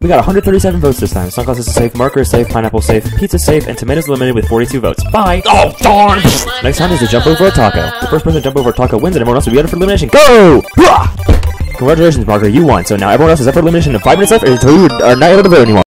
We got 137 votes this time. Sunglasses is safe, Marker is safe, Pineapple safe, Pizza safe, and Tomatoes limited with 42 votes. Bye! Oh, darn! Next time is to jump over a taco. The first person to jump over a taco wins, and everyone else will be out for elimination. Go! Congratulations, Marker, you won. So now everyone else is up for elimination in 5 minutes left until you are not able to vote anymore.